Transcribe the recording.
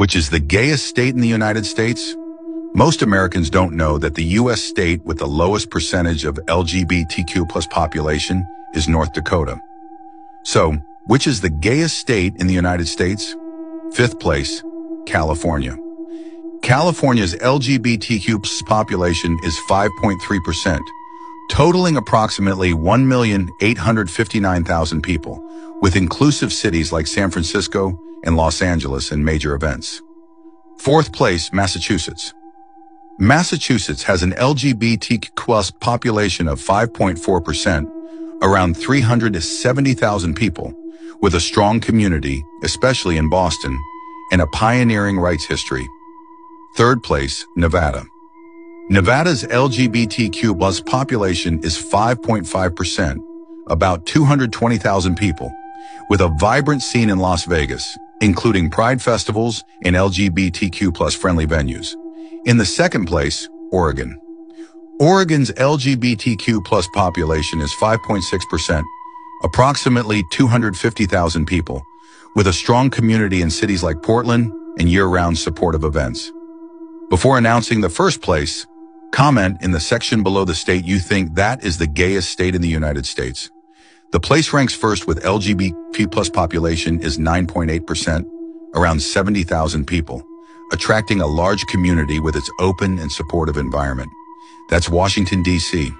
which is the gayest state in the United States? Most Americans don't know that the U.S. state with the lowest percentage of LGBTQ plus population is North Dakota. So, which is the gayest state in the United States? Fifth place, California. California's LGBTQ plus population is 5.3%, totaling approximately 1,859,000 people, with inclusive cities like San Francisco and Los Angeles in major events. Fourth place, Massachusetts. Massachusetts has an LGBTQ population of 5.4%, around 370,000 people, with a strong community, especially in Boston, and a pioneering rights history. Third place, Nevada. Nevada's LGBTQ plus population is 5.5%, about 220,000 people, with a vibrant scene in Las Vegas, including pride festivals and LGBTQ plus friendly venues. In the second place, Oregon. Oregon's LGBTQ plus population is 5.6%, approximately 250,000 people, with a strong community in cities like Portland and year-round supportive events. Before announcing the first place, comment in the section below the state you think that is the gayest state in the United States. The place ranks first with LGBT plus population is 9.8%, around 70,000 people, attracting a large community with its open and supportive environment. That's Washington, D.C.,